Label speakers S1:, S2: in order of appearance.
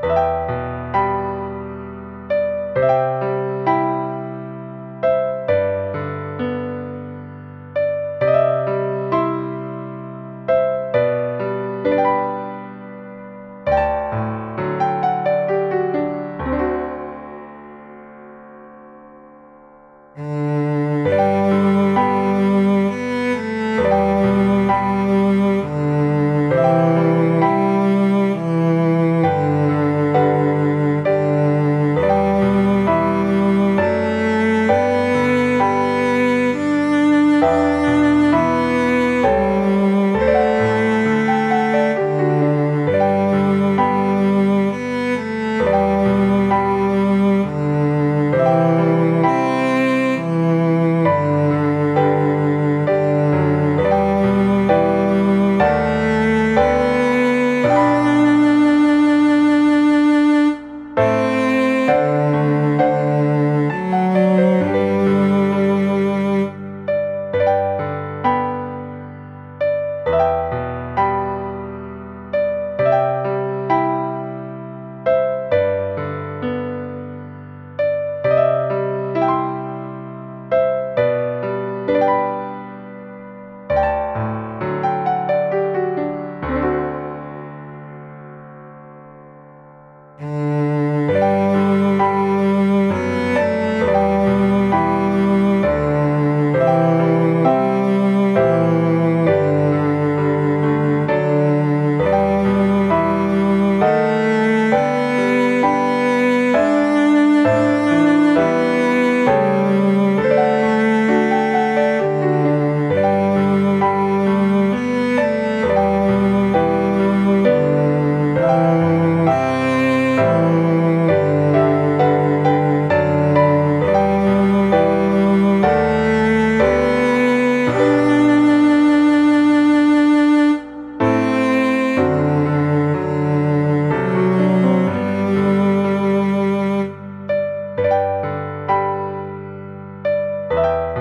S1: thank you you. thank you